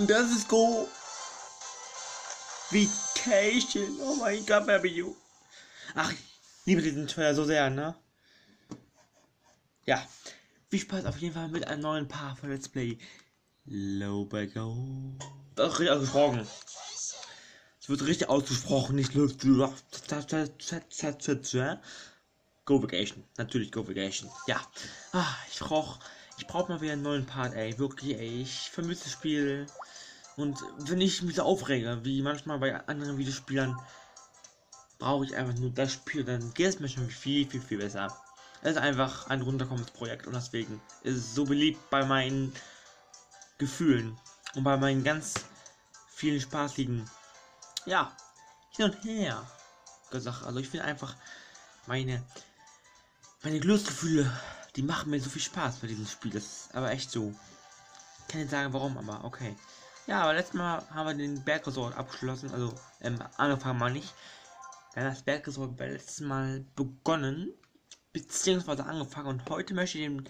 Und das ist Go. Vacation. Oh mein Gott, Baby. Ach, ich liebe diesen Trailer so sehr, ne? Ja. Viel Spaß auf jeden Fall mit einem neuen Paar von Let's Play. Low Go. Das ist richtig ausgesprochen. Es wird richtig ausgesprochen, nicht Go Vacation. Natürlich Go Vacation. Ja. Ah, ich brauch, ich brauch mal wieder einen neuen Part, ey. Wirklich, ey. Ich vermisse das Spiel. Und wenn ich mich so aufrege, wie manchmal bei anderen Videospielern, brauche ich einfach nur das Spiel, dann geht es mir schon viel, viel, viel besser. Es ist einfach ein runterkommendes Projekt und deswegen ist es so beliebt bei meinen Gefühlen und bei meinen ganz vielen spaßigen, ja, hin und her gesagt. Also ich finde einfach meine, meine Glücksgefühle, die machen mir so viel Spaß bei diesem Spiel. Das ist aber echt so. Ich kann nicht sagen warum, aber okay. Ja, aber letztes Mal haben wir den Bergresort abgeschlossen, also ähm, angefangen mal nicht. Dann das Bergresort beim letzten Mal begonnen, beziehungsweise angefangen und heute möchte ich den,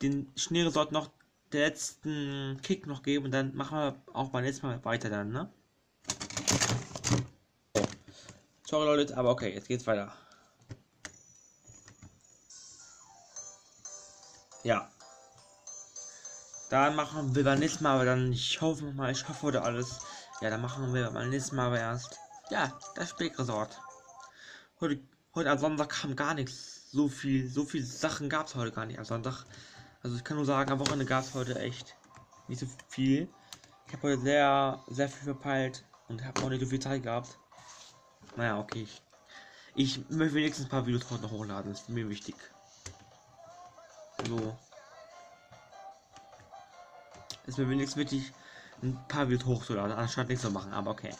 den Schneeresort noch den letzten Kick noch geben und dann machen wir auch beim letzten Mal weiter dann, ne? Sorry Leute, aber okay, jetzt geht's weiter. Ja. Dann machen wir beim nächsten Mal, aber dann, ich hoffe mal, ich hoffe heute alles. Ja, dann machen wir beim nächsten Mal aber erst. Ja, das Speckresort. Heute, heute am Sonntag kam gar nichts. So viel, so viele Sachen gab es heute gar nicht am Sonntag. Also ich kann nur sagen, am Wochenende gab es heute echt nicht so viel. Ich habe heute sehr, sehr viel verpeilt und habe auch nicht so viel Zeit gehabt. Naja, okay. Ich, ich möchte wenigstens ein paar Videos heute noch hochladen. Das ist mir wichtig. So ist mir wenigstens wichtig, ein paar Videos hochzuladen, anstatt nichts zu machen, aber okay.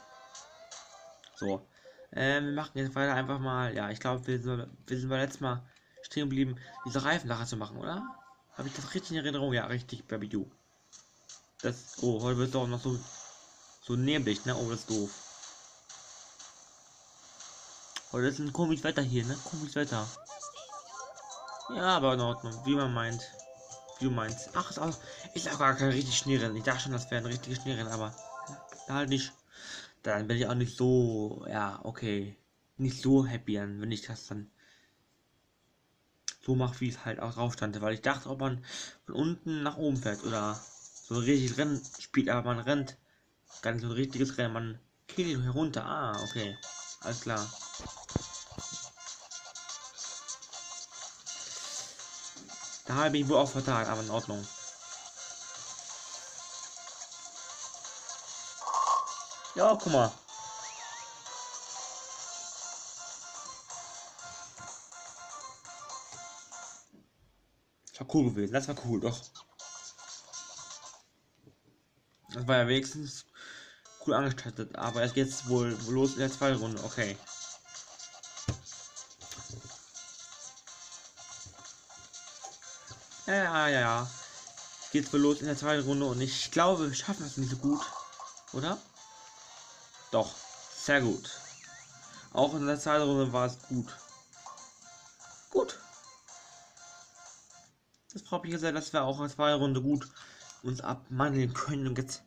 So. Ähm, wir machen jetzt weiter einfach mal, ja, ich glaube, wir, sind, wir sind beim letzten Mal stehen geblieben, diese Reifenlacher zu machen, oder? Habe ich das richtig in Erinnerung? Ja, richtig, Baby Du. Das, oh, heute wird es doch noch so, so neblig, ne? Oh, das ist doof. Heute ist ein komisches Wetter hier, ne? Komisches Wetter. Ja, aber in Ordnung, wie man meint. Wie du meinst. Ach, ist auch, ist auch gar kein richtig Schneerennen. Ich dachte schon, das wäre ein richtiges Schneerennen, aber da halt nicht. Dann bin ich auch nicht so, ja, okay. Nicht so happy, wenn ich das dann so mache, wie es halt auch drauf stand. Weil ich dachte, ob man von unten nach oben fährt oder so ein richtiges Rennen spielt, aber man rennt. So ein richtiges Rennen. Man geht herunter. Ah, okay. Alles klar. Da habe ich wohl auch vertan, aber in Ordnung. Ja, guck mal. Das war cool gewesen, das war cool, doch. Das war ja wenigstens cool angestattet, aber es geht wohl los in der zweiten Runde, okay. Ja, ja, ja. Geht's wohl los in der zweiten Runde und ich glaube, wir schaffen es nicht so gut. Oder? Doch, sehr gut. Auch in der zweiten Runde war es gut. Gut. Das freut mich sehr, dass wir auch in der zweiten Runde gut uns abmandeln können. Und jetzt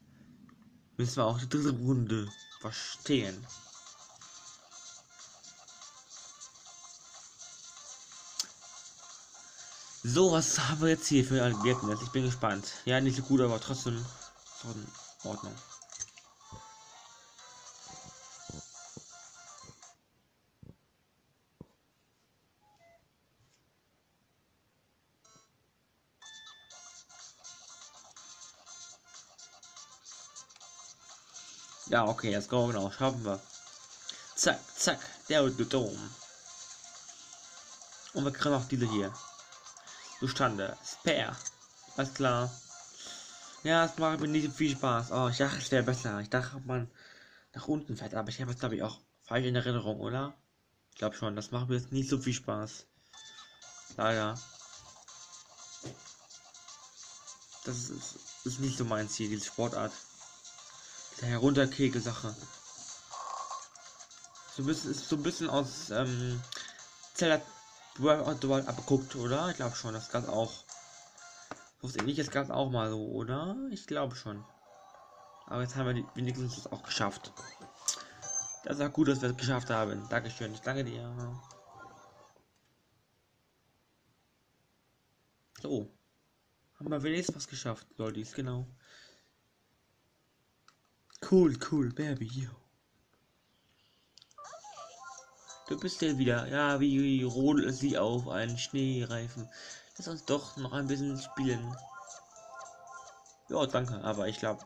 müssen wir auch die dritte Runde verstehen. So, was haben wir jetzt hier für ein Ergebnis? Ich bin gespannt. Ja, nicht so gut, aber trotzdem in Ordnung. Ja, okay, jetzt go, genau, schaffen wir. Zack, zack, der Dom. Und wir kriegen auch diese hier zustande. Spare. Alles klar. Ja, es macht mir nicht viel Spaß. Oh, ich dachte, es wäre besser. Ich dachte, man nach unten fährt, aber ich habe es, glaube ich, auch falsch in Erinnerung, oder? Ich glaube schon, das macht mir jetzt nicht so viel Spaß. Leider. Das ist, ist nicht so mein Ziel, diese Sportart. Der Herunterkegel-Sache. So ein bisschen, ist so ein bisschen aus ähm, Zelda World abgeguckt, oder? Ich glaube schon, das gab auch. So ähnliches gab es auch mal so, oder? Ich glaube schon. Aber jetzt haben wir die, wenigstens das auch geschafft. Das ist auch gut, dass wir es geschafft haben. Dankeschön. Ich danke dir. So. Haben wir wenigstens was geschafft, Leute. Genau. Cool, cool, Baby. Yo. Du bist ja wieder. Ja, wie rodelt sie auf einen Schneereifen. Lass uns doch noch ein bisschen spielen. Ja, danke. Aber ich glaube,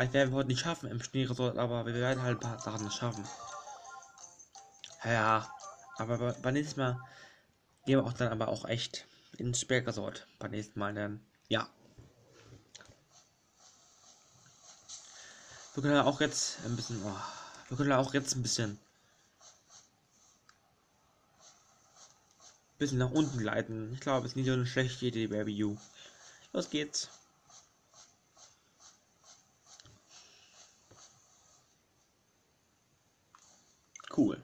ich werden wir heute nicht schaffen im Schneeresort, aber wir werden halt ein paar Sachen schaffen. Ja, aber beim nächsten Mal gehen wir auch dann aber auch echt ins Bergresort. Beim nächsten Mal dann. Ja. Wir können auch jetzt ein bisschen. Oh, wir können auch jetzt ein bisschen. Bisschen nach unten gleiten. Ich glaube, es ist nicht so eine schlechte Idee, Baby You. Los geht's. Cool.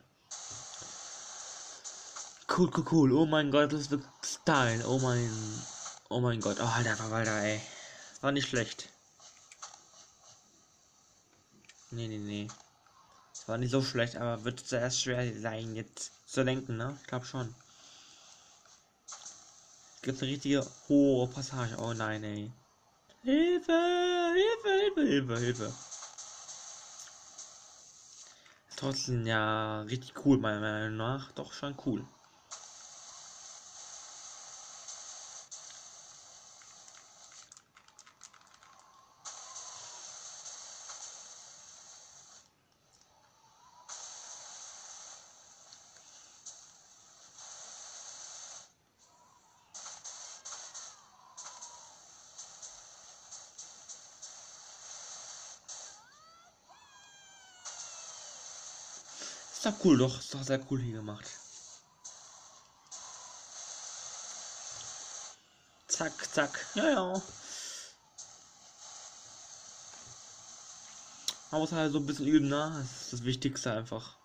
Cool, cool, cool. Oh mein Gott, das wird Style. Oh mein. Oh mein Gott. Oh, Alter, Verwalter, ey. War nicht schlecht. Nee, nee, nee. Das war nicht so schlecht, aber wird zuerst schwer sein, jetzt zu lenken, ne? Ich glaube schon. Gibt eine richtige hohe Passage. Oh nein, ey. Hilfe! Hilfe, Hilfe, Hilfe, Hilfe. Trotzdem ja richtig cool, meiner Meinung nach. Doch schon cool. Cool, doch. Ist doch sehr cool hier gemacht. Zack, zack. Ja, ja. Man muss halt so ein bisschen üben, ne? Das ist das Wichtigste einfach.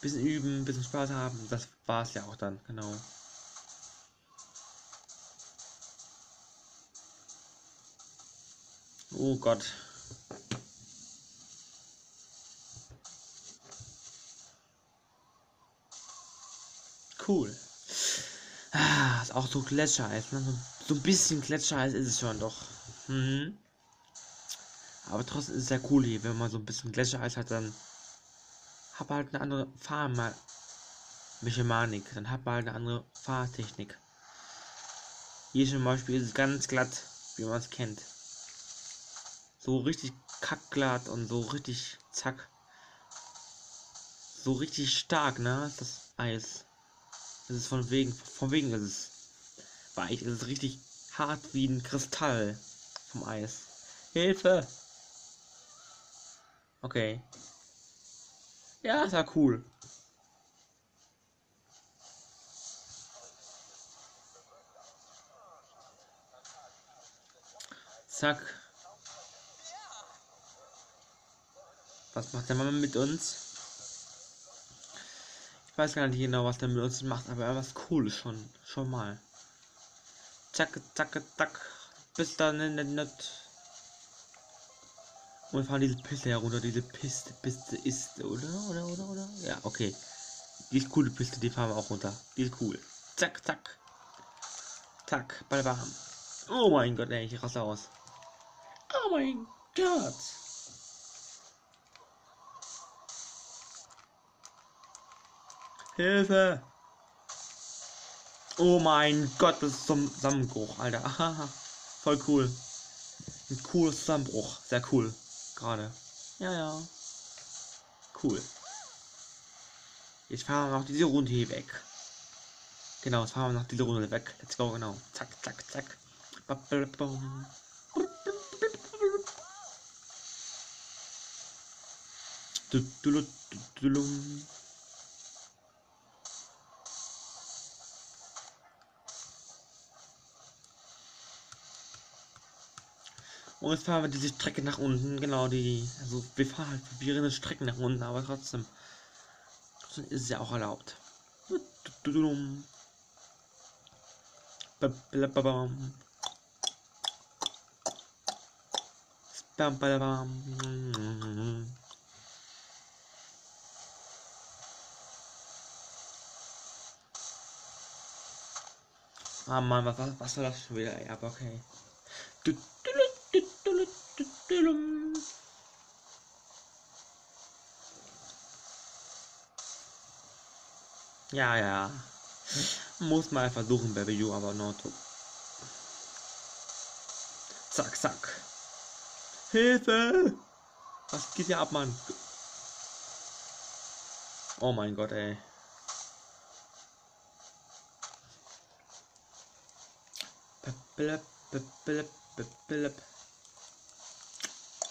Bisschen üben, bisschen Spaß haben. Das war es ja auch dann, genau. Oh Gott. Cool. Ah, ist auch so Gletschereis, ne? So, ein bisschen Gletschereis ist es schon doch. Mhm. Aber trotzdem ist es sehr cool hier, wenn man so ein bisschen Gletschereis hat, dann hat man halt eine andere Fahrmechanik, dann hat man halt eine andere Fahrtechnik. Hier zum Beispiel ist es ganz glatt, wie man es kennt. So richtig kackglatt und so richtig zack. So richtig stark, ne? Das Eis. Es ist von wegen, von wegen ist es weich. Es ist richtig hart wie ein Kristall vom Eis. Hilfe! Okay. Ja, ist ja cool. Zack. Was macht der Mama mit uns? Weiß gar nicht genau, was der mit uns macht, aber was cool ist schon. Schon mal. Zack, zack, zack. Bis dann in der Net. Und wir fahren diese Piste herunter. Diese Piste, Piste ist, oder? Oder, oder, oder? Ja, okay. Die ist coole Piste, die fahren wir auch runter. Die ist cool. Zack, zack. Zack, bei warm. Oh mein Gott, ey, ich rasse aus. Oh mein Gott. Hilfe! Oh mein Gott, das ist zum Zusammenbruch, Alter. Aha, voll cool. Ein cooles Zusammenbruch. Sehr cool. Gerade. Ja, ja. Cool. Jetzt fahren wir noch diese Runde hier weg. Genau, jetzt fahren wir noch diese Runde weg. Let's go, genau. Zack, zack, zack. Du, du, du, Und jetzt fahren wir diese Strecke nach unten, genau die. Also wir fahren halt verwirrende Strecken nach unten, aber trotzdem. Trotzdem ist es ja auch erlaubt. Ah Mann, was, was, war das schon wieder? Ja, aber okay. Ja, ja. Muss mal versuchen, Baby You, aber not. Zack, zack. Hilfe! Was geht hier ab, Mann? Oh mein Gott, ey.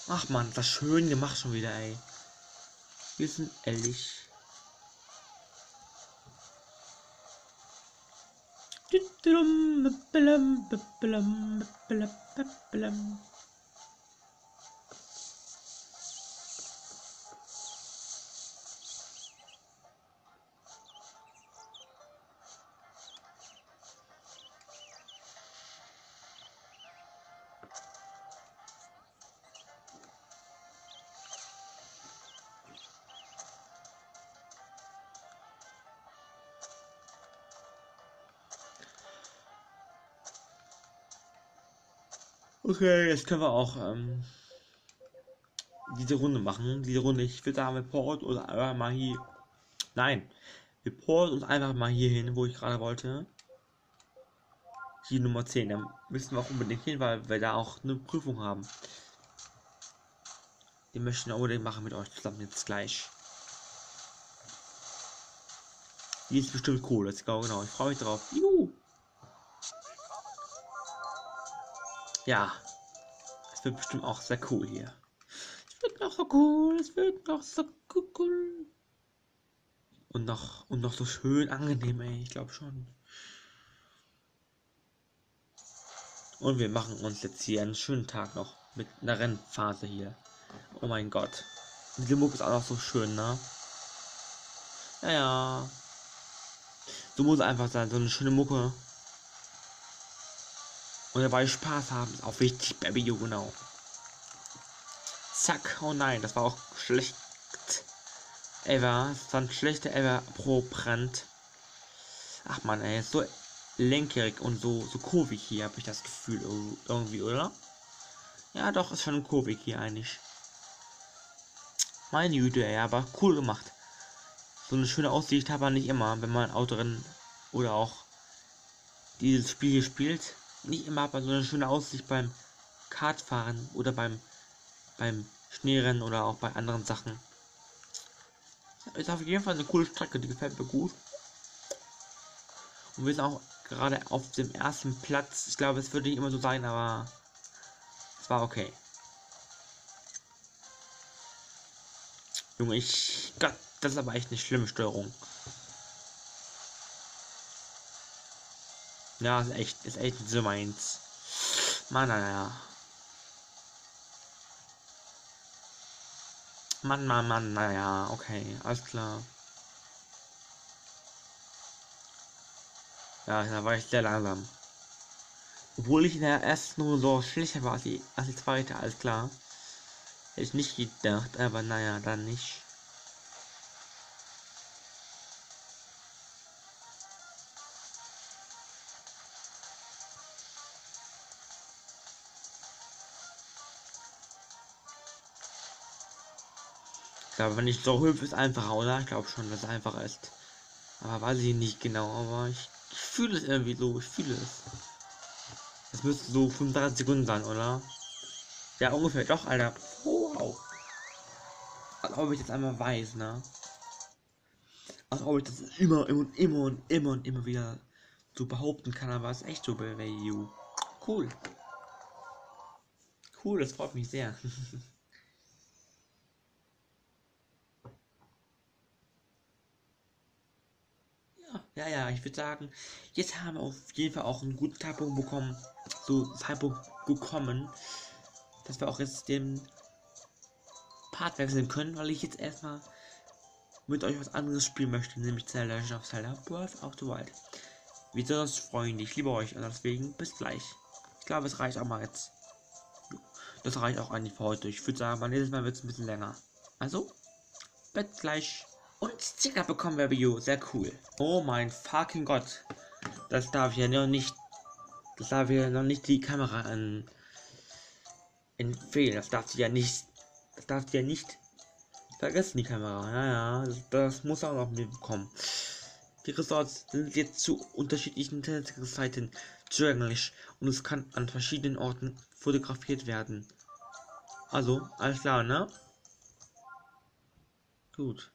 Ach man, das schön gemacht schon wieder, ey. Wir sind ehrlich. Okay, jetzt können wir auch ähm, diese Runde machen. Diese Runde, ich würde sagen, wir port oder einfach mal hier. Nein, wir port uns einfach mal hier hin, wo ich gerade wollte. Hier Nummer 10. Da müssen wir auch unbedingt hin, weil wir da auch eine Prüfung haben. Die möchten wir unbedingt machen mit euch zusammen jetzt gleich. Die ist bestimmt cool, let's go, genau. Ich freue mich drauf. Juhu. Ja. Es wird bestimmt auch sehr cool hier. Es wird noch so cool, es wird noch so cool. Und noch, und noch so schön angenehm, ey. Ich glaube schon. Und wir machen uns jetzt hier einen schönen Tag noch mit einer Rennphase hier. Oh mein Gott. Die Mucke ist auch noch so schön, ne? Ja, ja. So muss einfach sein, so eine schöne Mucke. Und dabei Spaß haben ist auch wichtig, Baby, genau. Zack, oh nein, das war auch schlecht. Ever, das war ein schlechter Ever pro Brand. Ach man, ey, ist so lenkerig und so, so kurvig hier, habe ich das Gefühl irgendwie, oder? Ja, doch, ist schon kurvig hier eigentlich. Meine Güte, ey, aber cool gemacht. So eine schöne Aussicht hat man nicht immer, wenn man Autorennen oder auch dieses Spiel hier spielt nicht immer hat man so eine schöne Aussicht beim Kartfahren oder beim beim Schneerennen oder auch bei anderen Sachen. Ist auf jeden Fall eine coole Strecke, die gefällt mir gut. Und wir sind auch gerade auf dem ersten Platz. Ich glaube, es würde nicht immer so sein, aber es war okay. Junge, ich Gott, das ist aber echt eine schlimme Steuerung. Ja, ist echt, ist echt so meins. Mann, naja. Mann, Mann, Mann, naja, okay, alles klar. Ja, da war ich sehr langsam. Obwohl ich in der ersten nur so schlechter war als die, als die zweite, alles klar. Hätte ich nicht gedacht, aber naja, dann nicht. Glaube, wenn ich so hüpfe, ist einfacher, oder? Ich glaube schon, dass es einfacher ist. Aber weiß ich nicht genau, aber ich, ich fühle es irgendwie so, ich fühle es. Das müsste so 35 Sekunden sein, oder? Ja, ungefähr. Doch, Alter. Wow. Als ob ich das einmal weiß, ne? Als ob ich das immer, immer und immer und immer und immer wieder so behaupten kann, aber es ist echt so bei you. Cool. Cool, das freut mich sehr. Ich würde sagen, jetzt haben wir auf jeden Fall auch einen guten Zeitpunkt bekommen, so Zeitpunkt gekommen, dass wir auch jetzt den Part wechseln können, weil ich jetzt erstmal mit euch was anderes spielen möchte, nämlich Zelda Legend of Zelda Breath of the Wild. Wie sonst, Freunde, ich liebe euch und deswegen bis gleich. Ich glaube, es reicht auch mal jetzt. Das reicht auch eigentlich für heute. Ich würde sagen, beim nächsten Mal wird es ein bisschen länger. Also, bis gleich. Und Sticker bekommen wir Bio. Sehr cool. Oh mein fucking Gott. Das darf ja noch nicht. Das darf ja noch nicht die Kamera an. Empfehlen. Das darf sie ja nicht. Das darf sie ja nicht vergessen, die Kamera. Ja, ja. Das, das muss auch noch mitbekommen. Die Resorts sind jetzt zu unterschiedlichen Internetseiten zugänglich und es kann an verschiedenen Orten fotografiert werden. Also, alles klar, ne? Gut.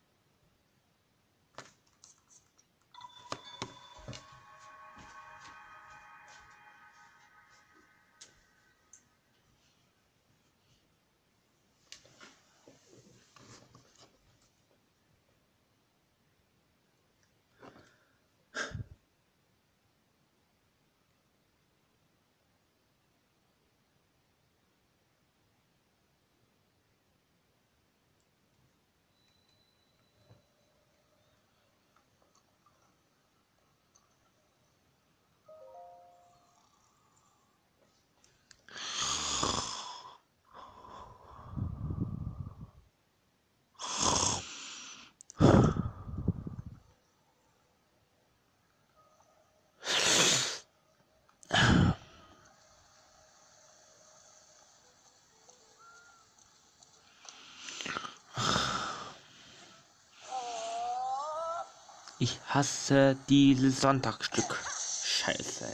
Ich hasse dieses Sonntagsstück. Scheiße.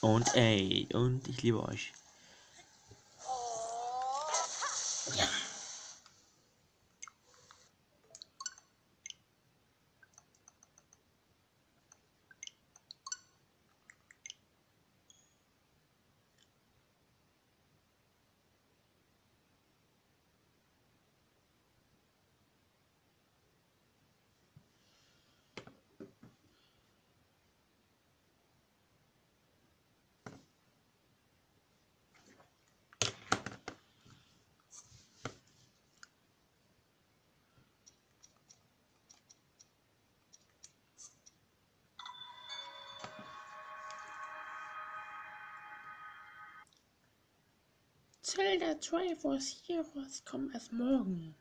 Und ey, und ich liebe euch. Zelda Triforce Heroes kommen erst morgen.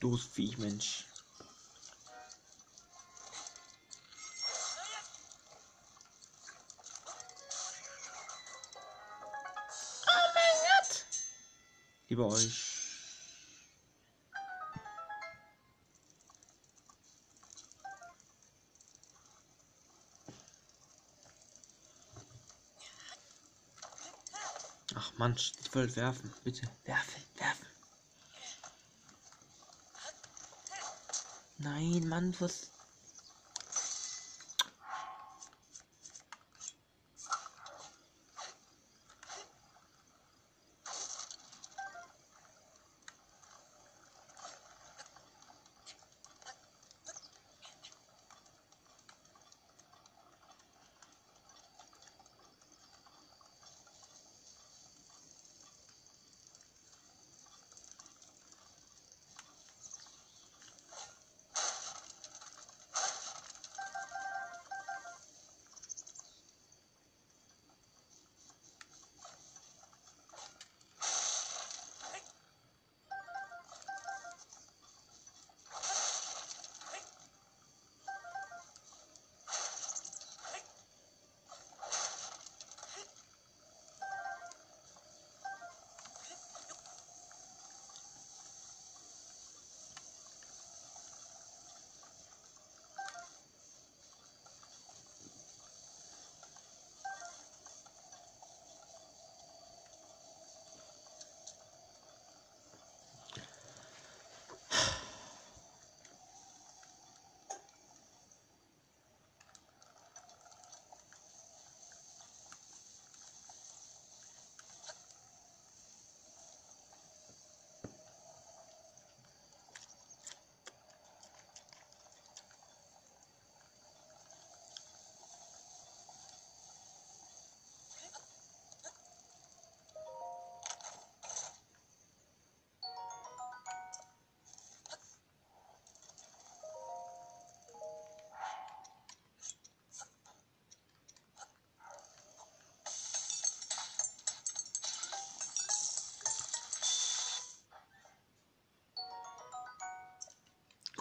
Doofes Viech, Mensch. Oh mein Gott! Lieber euch. Ach Mann, ich wollte werfen. Bitte, werfen, Nein, Mann, was...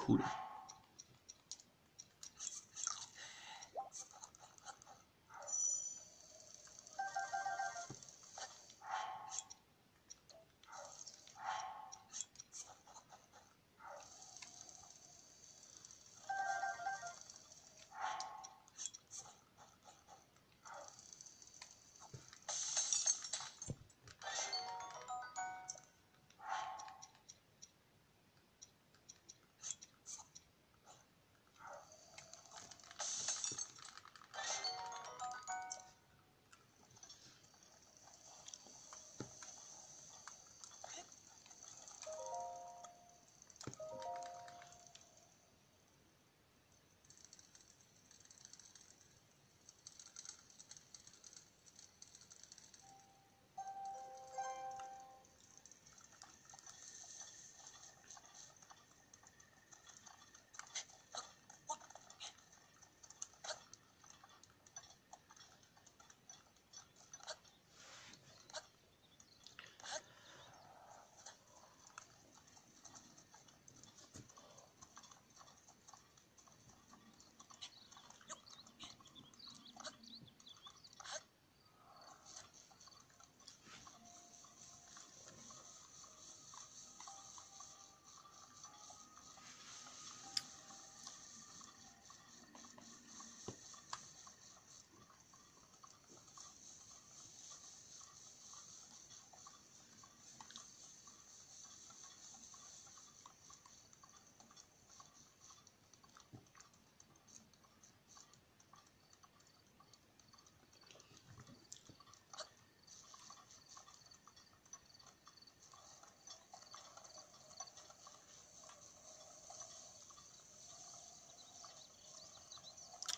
Cool.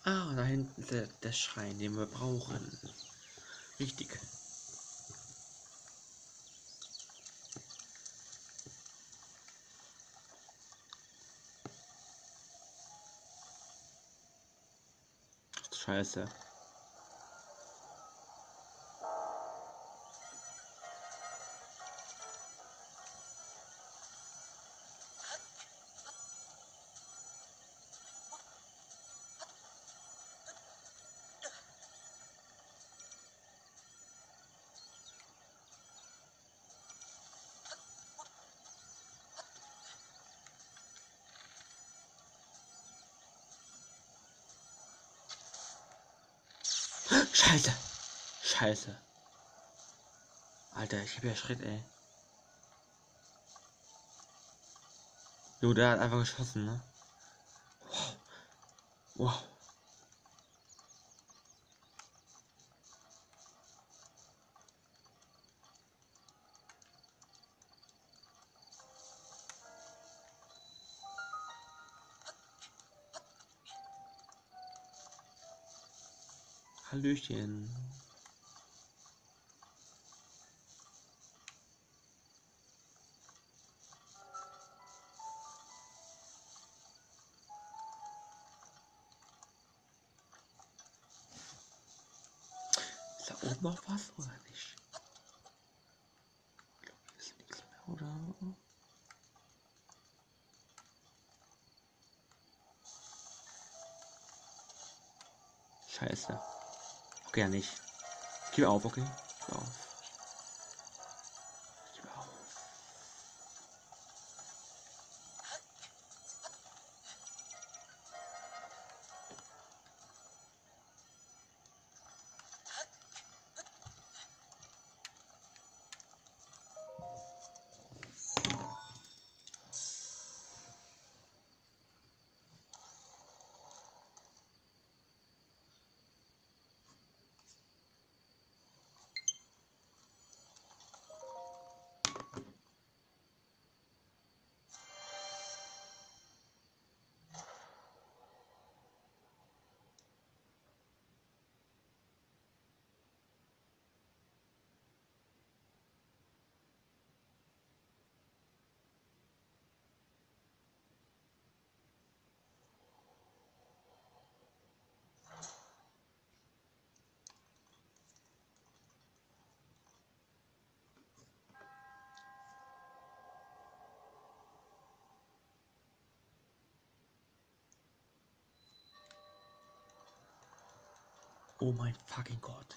Ah, da hinten ist der, der Schrein, den wir brauchen. Richtig. Scheiße. Scheiße. Alter, ich hab ja Schritt, ey. Jo, der hat einfach geschossen, ne? Wow. Wow. Hallöchen. Ja nicht. Ich gebe auf, okay? Gebe auf. Oh mein fucking Gott.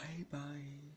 Bye bye.